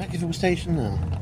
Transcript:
Macclesfield Station now.